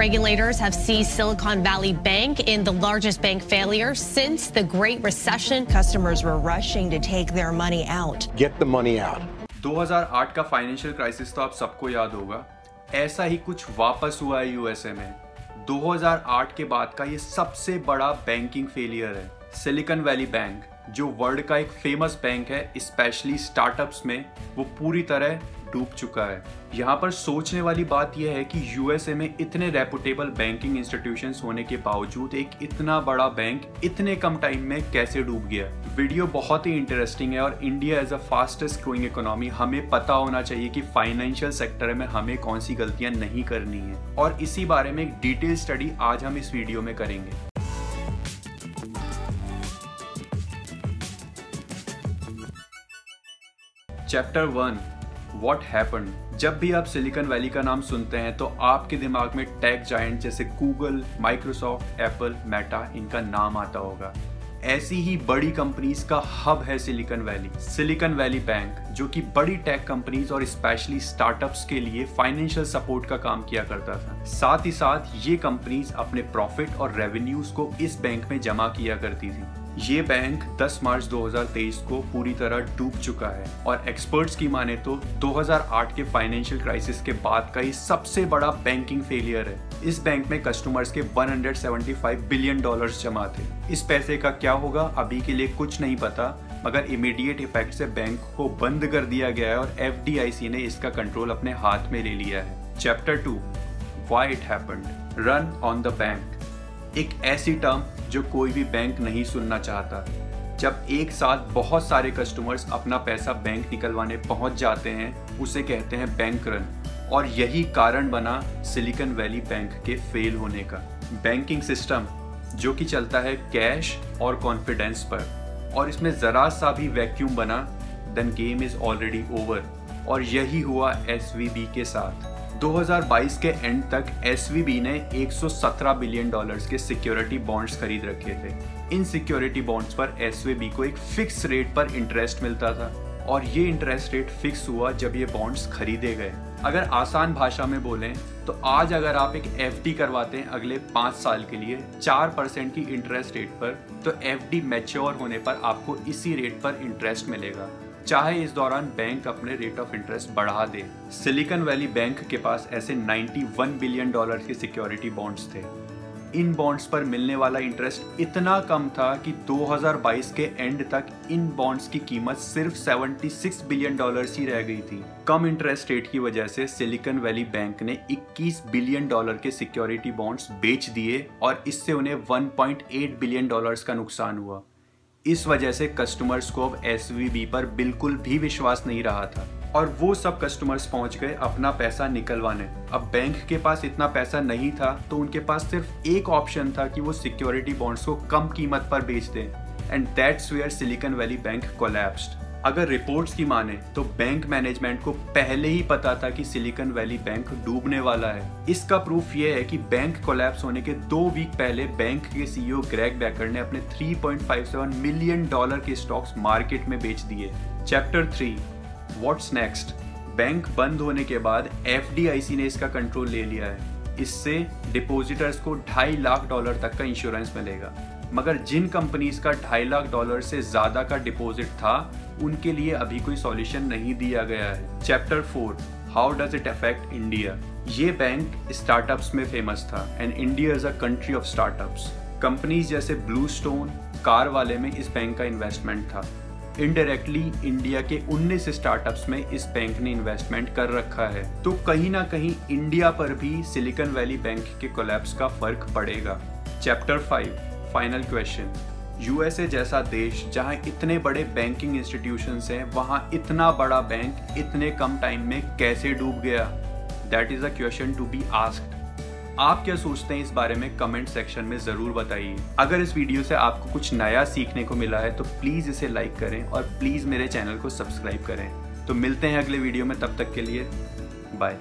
Regulators have seized Silicon Valley Bank in the largest bank failure since the Great Recession. Customers were rushing to take their money out. Get the money out. 2008 का financial crisis तो आप सबको याद होगा ऐसा ही कुछ वापस हुआ है यूएसए में 2008 के बाद का ये सबसे बड़ा बैंकिंग फेलियर है सिलिकॉन वैली बैंक जो वर्ल्ड का एक फ़ेमस बैंक है स्पेशली स्टार्टअप्स में, वो पूरी तरह डूब चुका है। यहाँ पर सोचने वाली बात यह है कि यूएसए में इतने रेपुटेबल बैंकिंग इंस्टीट्यूशंस होने के बावजूद एक इतना बड़ा बैंक इतने कम टाइम में कैसे डूब गया? वीडियो बहुत ही इंटरेस्टिंग है और India as a fastest growing economy हमें पता होना चाहिए कि फाइनेंशियल सेक्टर में हमें कौन सी गलतियाँ नहीं करनी है। और इसी बारे में एक डिटेल स्टडी आज हम इस वीडियो में करेंगे। चैप्टर वन वॉट हैपन जब भी आप सिलिकॉन वैली का नाम सुनते हैं तो आपके दिमाग में टेक जाइंट जैसे गूगल माइक्रोसॉफ्ट एप्पल मेटा इनका नाम आता होगा। ऐसी ही बड़ी कंपनीज़ का हब है Silicon Valley Silicon Valley Bank जो कि बड़ी टेक कंपनीज़ और स्पेशली स्टार्टअप्स के लिए फाइनेंशियल सपोर्ट का काम किया करता था। साथ ही साथ ये कंपनीज़ अपने प्रॉफिट और रेवेन्यूज को इस बैंक में जमा किया करती थी। ये बैंक 10 मार्च 2023 को पूरी तरह डूब चुका है और एक्सपर्ट्स की माने तो 2008 के फाइनेंशियल क्राइसिस के बाद का ये सबसे बड़ा बैंकिंग फेलियर है। इस बैंक में कस्टमर्स के 175 बिलियन डॉलर्स जमा थे। इस पैसे का क्या होगा, अभी के लिए कुछ नहीं पता, मगर इमीडिएट इफ़ेक्ट से बैंक को बंद कर दिया गया है और एफडीआईसी ने इसका कंट्रोल अपने हाथ में ले लिया है। Chapter two why it happened run on the bank एक ऐसी टर्म जो कोई भी बैंक नहीं सुनना चाहता। जब एक साथ बहुत सारे कस्टमर्स अपना पैसा बैंक निकलवाने पहुँच जाते हैं, उसे कहते हैं बैंक रन और यही कारण बना सिलिकॉन वैली बैंक के फेल होने का। बैंकिंग सिस्टम जो कि चलता है कैश और कॉन्फिडेंस पर। और इसमें ज़रा सा भी वैक्यूम बना then game is already over और यही हुआ एसवीबी के साथ। 2022 के एंड तक एस ने 117 बिलियन डॉलर्स के सिक्योरिटी बॉन्ड्स खरीद रखे थे। इन सिक्योरिटी बॉन्ड्स पर एस को एक फिक्स रेट पर इंटरेस्ट मिलता था और ये इंटरेस्ट रेट फिक्स हुआ जब ये बॉन्ड्स खरीदे गए। अगर आसान भाषा में बोलें तो आज अगर आप एक एफडी करवाते हैं अगले पाँच साल के लिए, चार परसेंट की इंटरेस्ट रेट पर तो एफ़ डी होने पर आपको इसी रेट पर इंटरेस्ट मिलेगा। चाहे इस दौरान बैंक अपने रेट ऑफ़ इंटरेस्ट बढ़ा दे। सिलिकॉन वैली बैंक के पास ऐसे 91 बिलियन डॉलर के सिक्योरिटी बॉन्ड्स थे। इन बॉन्ड्स पर मिलने वाला इंटरेस्ट इतना कम था कि 2022 के एंड तक इन बॉन्ड्स की कीमत सिर्फ़ 76 बिलियन डॉलर्स ही रह गई थी। कम इंटरेस्ट रेट की वजह से सिलिकॉन वैली बैंक ने 21 बिलियन डॉलर के सिक्योरिटी बॉन्ड्स बेच दिए और इससे उन्हें 1.8 बिलियन डॉलर्स का नुकसान हुआ। इस वजह से कस्टमर्स को अब एस पर बिल्कुल भी विश्वास नहीं रहा था। और वो सब कस्टमर्स पहुँच गए अपना पैसा निकलवाने। अब बैंक के पास इतना पैसा नहीं था तो उनके पास सिर्फ़ एक ऑप्शन था कि वो सिक्योरिटी बॉन्ड्स को कम कीमत पर बेच दें। And that's where Silicon Valley Bank collapsed अगर रिपोर्ट्स की माने तो बैंक मैनेजमेंट को पहले ही पता था कि सिलिकॉन वैली बैंक डूबने वाला है। इसका प्रूफ ये है कि बैंक कोलैप्स होने के दो वीक पहले बैंक के सीईओ ग्रेग बैकर ने अपने 3.57 मिलियन डॉलर के स्टॉक्स मार्केट में बेच दिए। Chapter three what's next bank बंद होने के बाद एफडीआईसी ने इसका कंट्रोल ले लिया है। इससे डिपोजिटर्स को ढाई लाख डॉलर तक का इंश्योरेंस मिलेगा। मगर जिन कंपनीज़ का ढाई लाख डॉलर से ज़्यादा का डिपॉजिट था, उनके लिए अभी कोई सॉल्यूशन नहीं दिया गया है। Chapter four how does it affect India ये बैंक स्टार्टअप्स में फ़ेमस था and India is a country of startups companies जैसे ब्लू स्टोन कार वाले में इस बैंक का इन्वेस्टमेंट था। इनडायरेक्टली इंडिया के 19 स्टार्टअप्स में इस बैंक ने इन्वेस्टमेंट कर रखा है। तो कहीं ना कहीं इंडिया पर भी सिलिकॉन वैली बैंक के कोलैप्स का फ़र्क पड़ेगा। Chapter five final question USA जैसा देश, जहाँ इतने बड़े बैंकिंग इंस्टीट्यूशंस हैं, वहाँ इतना बड़ा बैंक इतने कम टाइम में कैसे डूब गया? That is a question to be asked आप क्या सोचते हैं इस बारे में कमेंट सेक्शन में ज़रूर बताइए। अगर इस वीडियो से आपको कुछ नया सीखने को मिला है तो प्लीज़ इसे लाइक करें और प्लीज़ मेरे चैनल को सब्सक्राइब करें। तो मिलते हैं अगले वीडियो में, तब तक के लिए बाय